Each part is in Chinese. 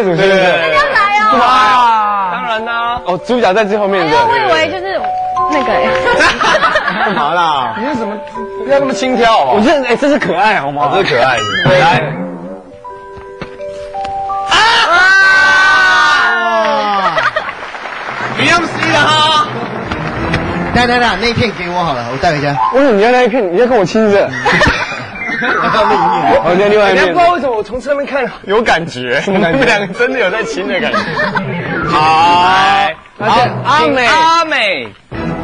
这组是不是？要来哦！哇，当然啦，哦，主角在最后面的。哎呀，我以为就是那个哎，干嘛啦？你是怎么不要那么轻佻好不好我？觉得哎，这是可爱好吗？这是可爱的，来。啊！一样 C 的哈。来来来，那一片给我好了，我带回家。为什么你要那一片？你要跟我亲着？哦，在另外一面不知。道为什么我从侧面看有感觉，你们两个真的有在亲的感觉。好，好阿美阿美，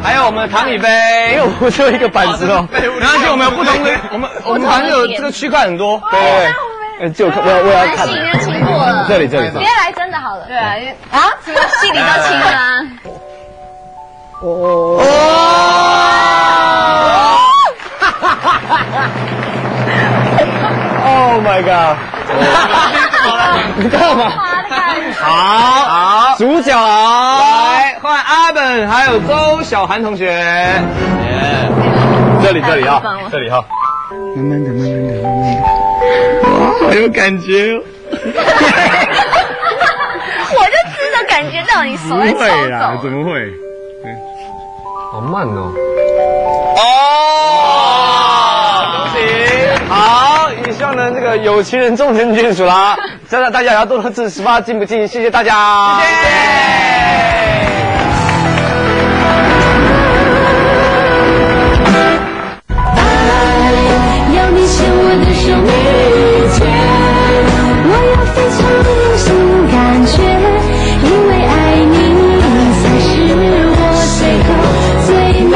还有我们的唐米杯，因 为我只有一个板子哦。没关系，我们有不同的，我们我们反正有这个区块很多。对就看我要我要看蛮。戏已经亲过了。这里这里直接来真的好了。对啊，因为啊，什么戏里都亲啊。哦。Oh my god！你干嘛？好，好，主角来换阿本，还有周小涵同学。这里这里啊，这里哈。慢慢的，慢慢的，慢慢的。好有感觉哦。我就真的感觉到你手在抽走。怎么会？好慢哦。哦，恭喜！好，以上呢这个有情人终成眷属啦，真的大家也要多多支持吧，进不进？谢谢大家，谢谢。要你牵我的手，每一天，我要非常用心感觉，因为爱你才是我最后最美